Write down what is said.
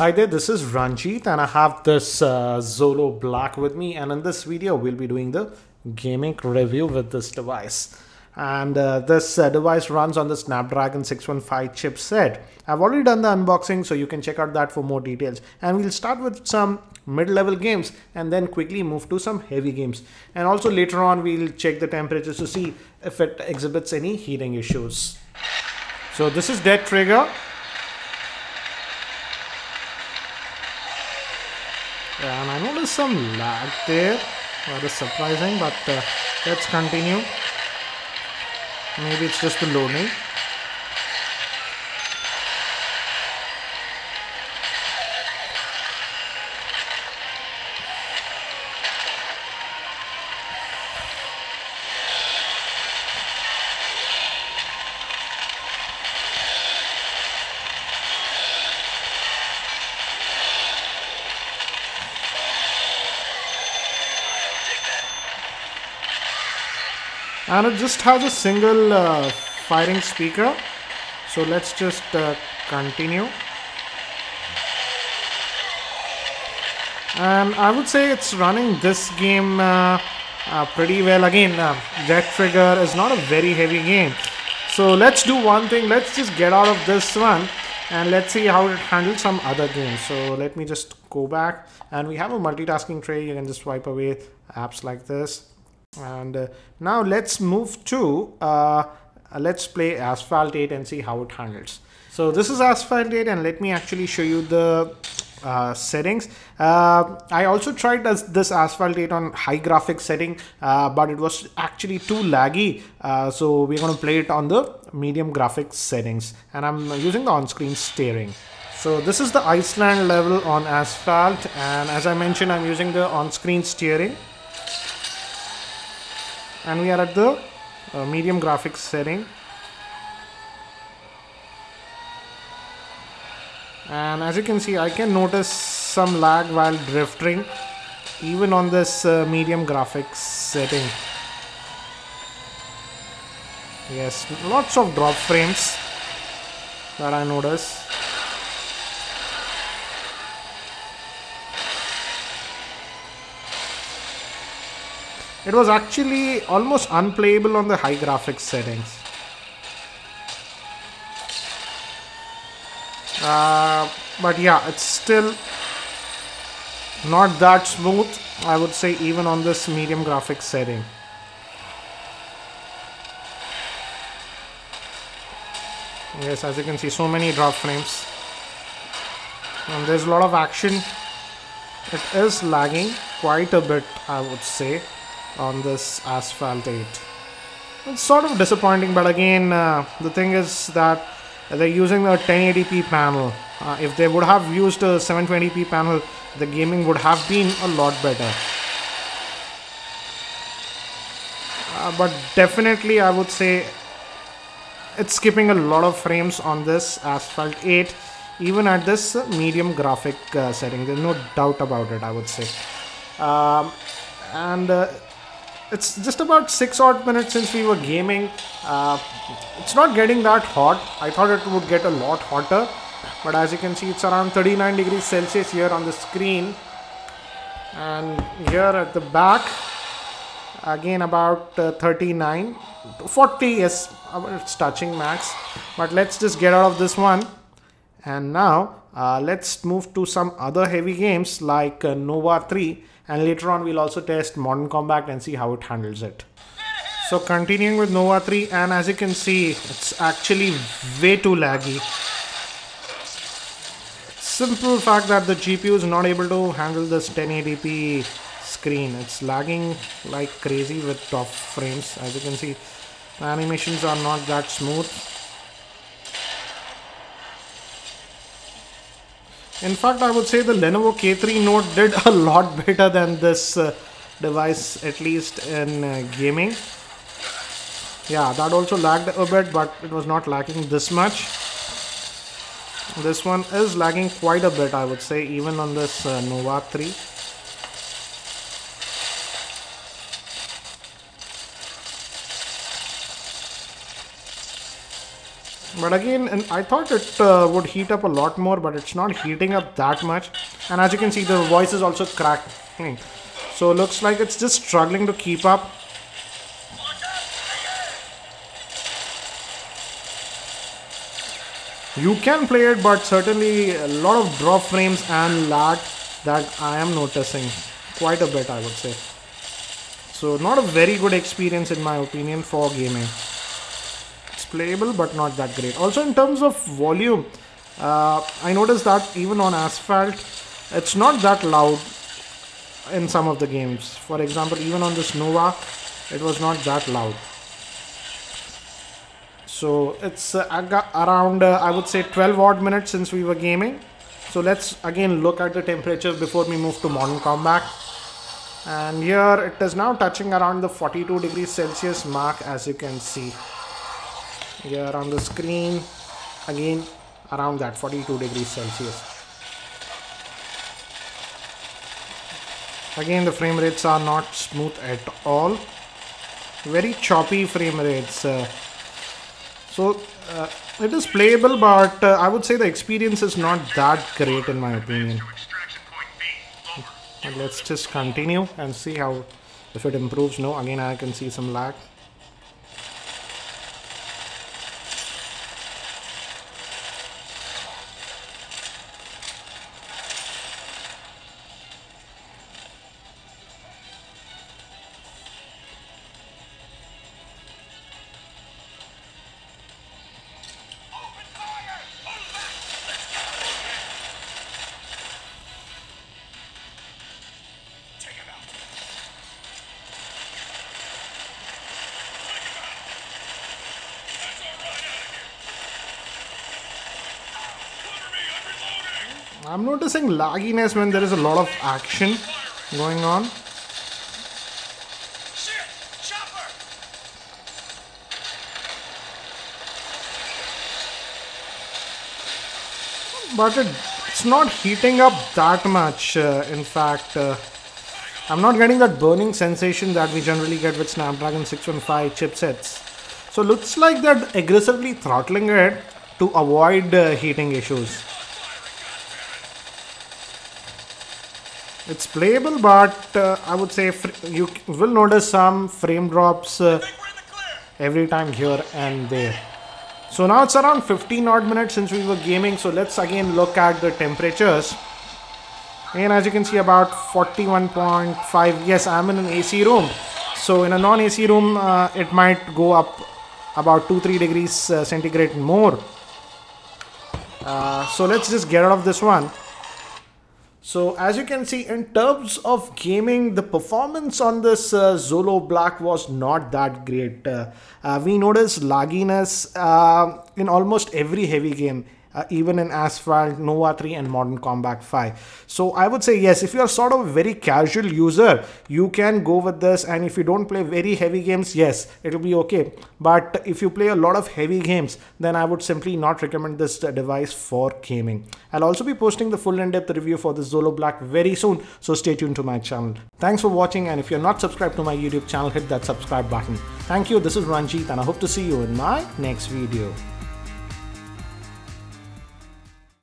Hi there, this is Ranjit and I have this uh, Xolo Black with me and in this video we'll be doing the gaming review with this device. And uh, this uh, device runs on the Snapdragon 615 chipset. I've already done the unboxing so you can check out that for more details. And we'll start with some mid-level games and then quickly move to some heavy games. And also later on we'll check the temperatures to see if it exhibits any heating issues. So this is Dead Trigger and I noticed some lag there. That is surprising but uh, let's continue. Maybe it's just the loading and it just has a single uh, firing speaker. So let's just uh, continue. And I would say it's running this game uh, uh pretty well. Again uh, Dead Trigger is not a very heavy game. So let's do one thing. Let's just get out of this one and let's see how it handles some other games. So let me just go back. And we have a multitasking tray. You can just swipe away apps like this and uh, now let's move to uh, let's play asphalt 8 and see how it handles. So this is asphalt 8 and let me actually show you the uh, settings. Uh, I also tried this, this asphalt 8 on high graphics setting uh, but it was actually too laggy. Uh, so we're going to play it on the medium graphics settings. And I'm using the on-screen steering. So this is the Iceland level on asphalt. And as I mentioned I'm using the on-screen steering and we are at the uh, medium graphics setting. And as you can see I can notice some lag while drifting even on this uh, medium graphics setting. Yes lots of drop frames that I notice It was actually almost unplayable on the high graphics settings. Uh, but yeah, it's still not that smooth, I would say, even on this medium graphics setting. Yes, as you can see, so many drop frames. And there's a lot of action. It is lagging quite a bit, I would say on this asphalt 8 it's sort of disappointing but again uh, the thing is that they're using a 1080p panel. Uh, if they would have used a 720p panel the gaming would have been a lot better. Uh, but definitely I would say it's skipping a lot of frames on this asphalt 8 even at this medium graphic uh, setting. There's no doubt about it I would say. Um, and uh, it's just about six odd minutes since we were gaming. Uh, it's not getting that hot. I thought it would get a lot hotter, but as you can see, it's around 39 degrees Celsius here on the screen. And here at the back, again about uh, 39, 40 yes, it's touching max. But let's just get out of this one. And now uh, let's move to some other heavy games like uh, Nova 3 and later on we'll also test Modern Combat and see how it handles it. So continuing with Nova 3 and as you can see it's actually way too laggy. Simple fact that the GPU is not able to handle this 1080p screen. It's lagging like crazy with top frames as you can see the animations are not that smooth In fact, I would say the Lenovo K3 Note did a lot better than this uh, device, at least in uh, gaming. Yeah, that also lagged a bit, but it was not lagging this much. This one is lagging quite a bit, I would say, even on this uh, Nova 3. But again and I thought it uh, would heat up a lot more but it's not heating up that much. And as you can see the voice is also cracking. So looks like it's just struggling to keep up. You can play it but certainly a lot of drop frames and lag that I am noticing quite a bit I would say. So not a very good experience in my opinion for gaming playable but not that great. Also in terms of volume uh, I noticed that even on asphalt it's not that loud in some of the games. For example even on this Nova it was not that loud. So it's uh, around uh, I would say 12 odd minutes since we were gaming. So let's again look at the temperature before we move to modern combat. And here it is now touching around the 42 degrees Celsius mark as you can see here on the screen again around that 42 degrees Celsius again the frame rates are not smooth at all very choppy frame rates uh, so uh, it is playable, but uh, I would say the experience is not that great in my opinion. let's just continue and see how if it improves. No, again I can see some lag. I'm noticing lagginess when there is a lot of action going on. But it, it's not heating up that much. Uh, in fact, uh, I'm not getting that burning sensation that we generally get with Snapdragon 615 chipsets. So looks like they're aggressively throttling it to avoid uh, heating issues. It's playable, but uh, I would say you will notice some frame drops uh, every time here and there. So now it's around 15 odd minutes since we were gaming. So let's again look at the temperatures. And as you can see about 41.5. Yes, I'm in an AC room. So in a non-AC room, uh, it might go up about 2-3 degrees uh, centigrade more. Uh, so let's just get out of this one. So as you can see in terms of gaming, the performance on this uh, Xolo Black was not that great. Uh, uh, we noticed lagginess uh, in almost every heavy game uh, even in Asphalt, Nova 3 and Modern Combat 5. So I would say yes, if you are sort of a very casual user, you can go with this and if you don't play very heavy games, yes, it'll be okay. But if you play a lot of heavy games, then I would simply not recommend this device for gaming. I'll also be posting the full in-depth review for the Xolo Black very soon, so stay tuned to my channel. Thanks for watching and if you're not subscribed to my YouTube channel, hit that subscribe button. Thank you, this is Ranjit and I hope to see you in my next video.